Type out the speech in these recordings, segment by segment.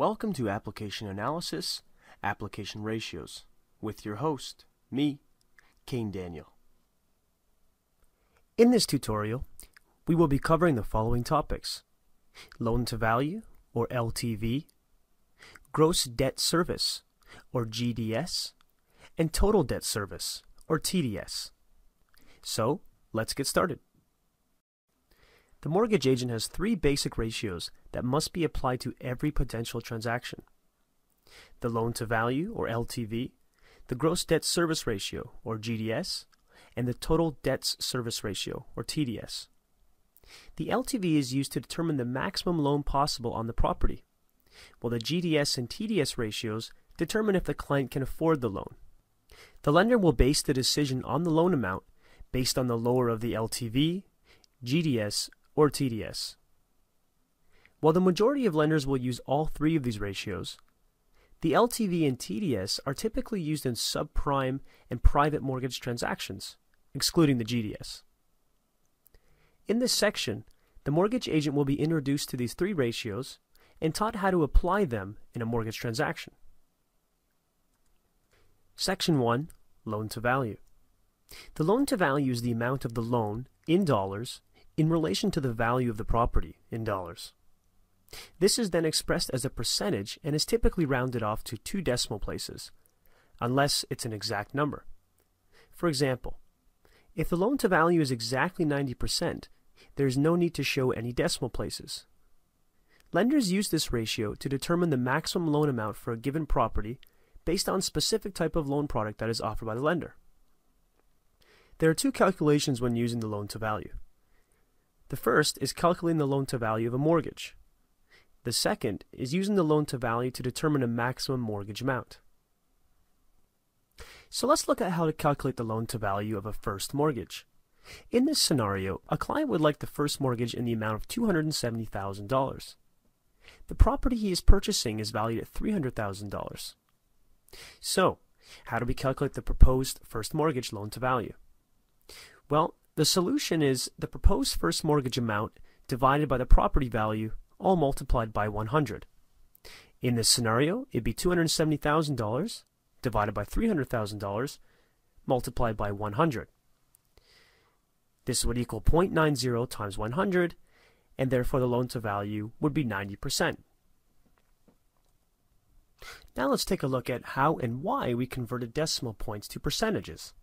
Welcome to Application Analysis, Application Ratios, with your host, me, Cain Daniel. In this tutorial, we will be covering the following topics. Loan to Value, or LTV, Gross Debt Service, or GDS, and Total Debt Service, or TDS. So, let's get started. The mortgage agent has three basic ratios that must be applied to every potential transaction. The loan to value, or LTV, the gross debt service ratio, or GDS, and the total debts service ratio, or TDS. The LTV is used to determine the maximum loan possible on the property, while the GDS and TDS ratios determine if the client can afford the loan. The lender will base the decision on the loan amount based on the lower of the LTV, GDS, or TDS. While the majority of lenders will use all three of these ratios, the LTV and TDS are typically used in subprime and private mortgage transactions, excluding the GDS. In this section, the mortgage agent will be introduced to these three ratios and taught how to apply them in a mortgage transaction. Section 1 Loan to Value The loan to value is the amount of the loan in dollars in relation to the value of the property in dollars. This is then expressed as a percentage and is typically rounded off to two decimal places, unless it's an exact number. For example, if the loan to value is exactly 90%, there is no need to show any decimal places. Lenders use this ratio to determine the maximum loan amount for a given property based on specific type of loan product that is offered by the lender. There are two calculations when using the loan to value. The first is calculating the loan to value of a mortgage. The second is using the loan to value to determine a maximum mortgage amount. So let's look at how to calculate the loan to value of a first mortgage. In this scenario, a client would like the first mortgage in the amount of $270,000. The property he is purchasing is valued at $300,000. So, how do we calculate the proposed first mortgage loan to value? Well, the solution is the proposed first mortgage amount divided by the property value, all multiplied by 100. In this scenario, it'd be $270,000 divided by $300,000 multiplied by 100. This would equal 0.90 times 100, and therefore the loan to value would be 90%. Now let's take a look at how and why we converted decimal points to percentages.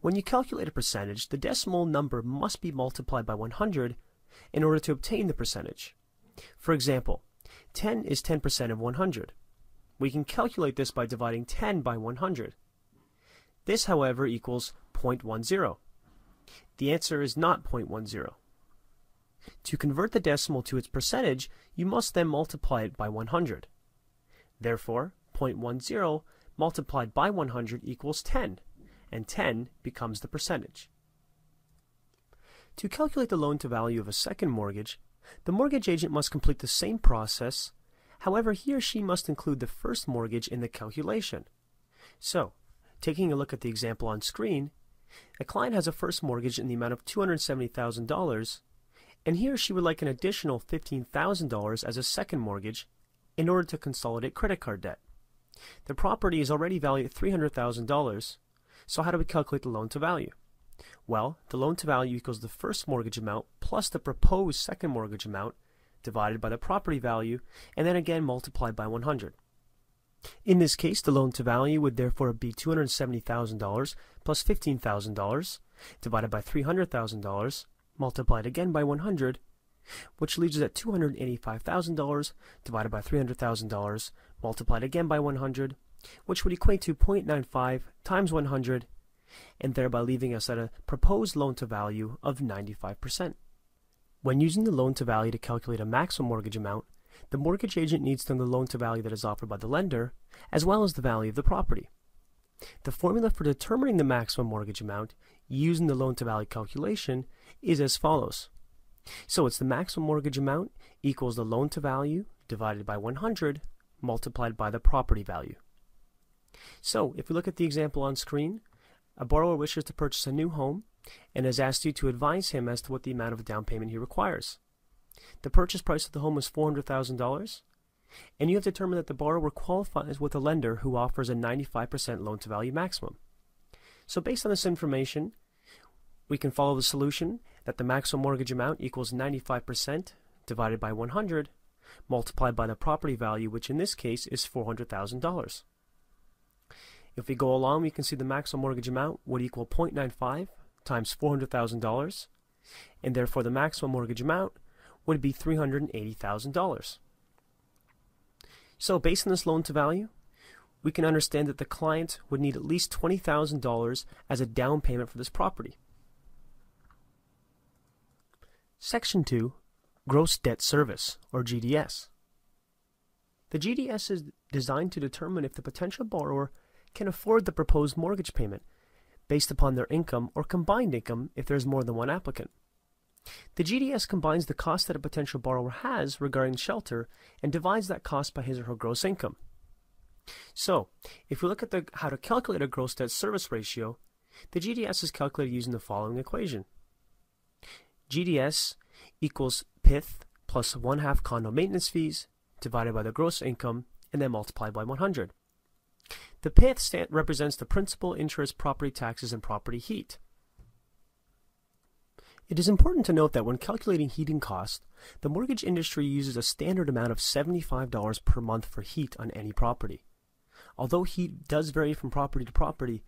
When you calculate a percentage, the decimal number must be multiplied by 100 in order to obtain the percentage. For example, 10 is 10% of 100. We can calculate this by dividing 10 by 100. This, however, equals 0.10. The answer is not 0.10. To convert the decimal to its percentage, you must then multiply it by 100. Therefore, 0.10 multiplied by 100 equals 10 and 10 becomes the percentage. To calculate the loan to value of a second mortgage, the mortgage agent must complete the same process, however he or she must include the first mortgage in the calculation. So, taking a look at the example on screen, a client has a first mortgage in the amount of $270,000, and he or she would like an additional $15,000 as a second mortgage in order to consolidate credit card debt. The property is already valued at $300,000, so how do we calculate the loan to value? Well, the loan to value equals the first mortgage amount plus the proposed second mortgage amount divided by the property value and then again multiplied by 100. In this case, the loan to value would therefore be $270,000 plus $15,000 divided by $300,000 multiplied again by 100, which leaves us at $285,000 divided by $300,000 multiplied again by 100, which would equate to 0.95 times 100, and thereby leaving us at a proposed loan to value of 95%. When using the loan to value to calculate a maximum mortgage amount, the mortgage agent needs to know the loan to value that is offered by the lender, as well as the value of the property. The formula for determining the maximum mortgage amount using the loan to value calculation is as follows. So it's the maximum mortgage amount equals the loan to value divided by 100 multiplied by the property value. So, if we look at the example on screen, a borrower wishes to purchase a new home and has asked you to advise him as to what the amount of down payment he requires. The purchase price of the home is $400,000. and you have determined that the borrower qualifies with a lender who offers a 95% loan to value maximum. So based on this information, we can follow the solution that the maximum mortgage amount equals 95% divided by 100 multiplied by the property value, which in this case is $400,000. If we go along, we can see the maximum mortgage amount would equal 0.95 times $400,000, and therefore the maximum mortgage amount would be $380,000. So based on this loan to value, we can understand that the client would need at least $20,000 as a down payment for this property. Section 2 Gross Debt Service, or GDS. The GDS is designed to determine if the potential borrower can afford the proposed mortgage payment based upon their income or combined income if there is more than one applicant. The GDS combines the cost that a potential borrower has regarding shelter and divides that cost by his or her gross income. So, if we look at the, how to calculate a gross debt service ratio, the GDS is calculated using the following equation. GDS equals PITH plus 1 half condo maintenance fees divided by the gross income and then multiplied by 100. The PITH represents the principal, interest, property taxes, and property heat. It is important to note that when calculating heating costs, the mortgage industry uses a standard amount of $75 per month for heat on any property. Although heat does vary from property to property,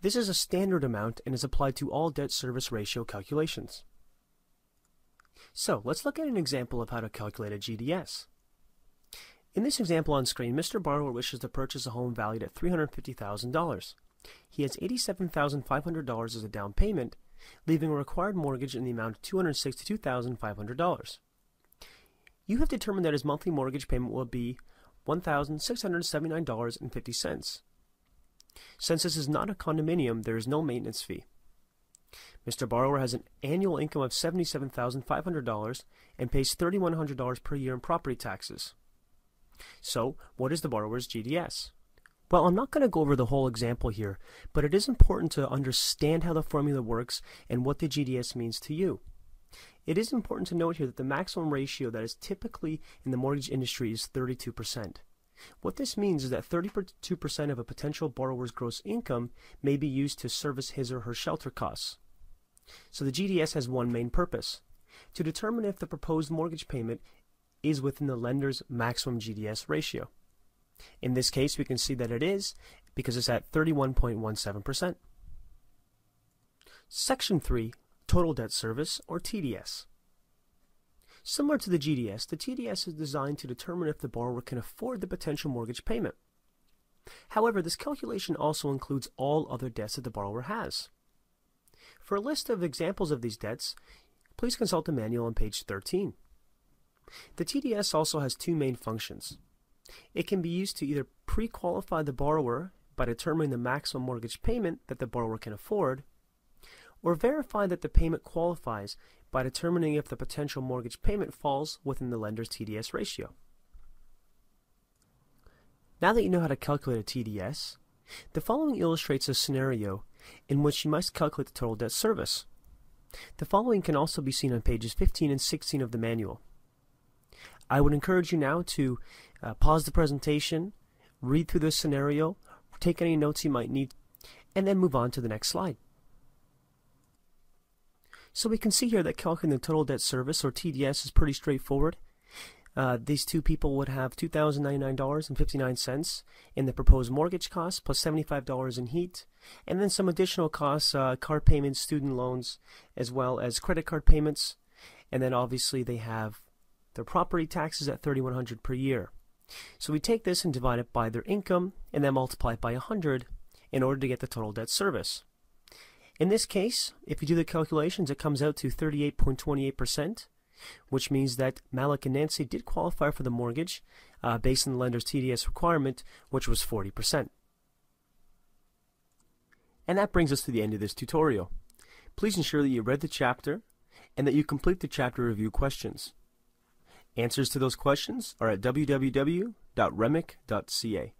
this is a standard amount and is applied to all debt service ratio calculations. So let's look at an example of how to calculate a GDS. In this example on screen, Mr. Borrower wishes to purchase a home valued at $350,000. He has $87,500 as a down payment leaving a required mortgage in the amount of $262,500. You have determined that his monthly mortgage payment will be $1,679.50. Since this is not a condominium, there is no maintenance fee. Mr. Borrower has an annual income of $77,500 and pays $3,100 per year in property taxes. So, what is the borrower's GDS? Well, I'm not going to go over the whole example here, but it is important to understand how the formula works and what the GDS means to you. It is important to note here that the maximum ratio that is typically in the mortgage industry is 32%. What this means is that 32% of a potential borrower's gross income may be used to service his or her shelter costs. So the GDS has one main purpose to determine if the proposed mortgage payment is within the lender's maximum GDS ratio. In this case, we can see that it is because it's at 31.17%. Section 3, Total Debt Service, or TDS. Similar to the GDS, the TDS is designed to determine if the borrower can afford the potential mortgage payment. However, this calculation also includes all other debts that the borrower has. For a list of examples of these debts, please consult the manual on page 13. The TDS also has two main functions. It can be used to either pre-qualify the borrower by determining the maximum mortgage payment that the borrower can afford, or verify that the payment qualifies by determining if the potential mortgage payment falls within the lender's TDS ratio. Now that you know how to calculate a TDS, the following illustrates a scenario in which you must calculate the total debt service. The following can also be seen on pages 15 and 16 of the manual. I would encourage you now to uh, pause the presentation, read through the scenario, take any notes you might need, and then move on to the next slide. So we can see here that calculating the total debt service, or TDS, is pretty straightforward. Uh, these two people would have $2,099.59 in the proposed mortgage costs, plus $75 in heat, and then some additional costs, uh, car payments, student loans, as well as credit card payments. And then obviously they have their property taxes at 3,100 per year. So we take this and divide it by their income and then multiply it by 100 in order to get the total debt service. In this case, if you do the calculations, it comes out to 38.28%, which means that Malik and Nancy did qualify for the mortgage uh, based on the lender's TDS requirement, which was 40%. And that brings us to the end of this tutorial. Please ensure that you read the chapter and that you complete the chapter review questions. Answers to those questions are at www.remic.ca.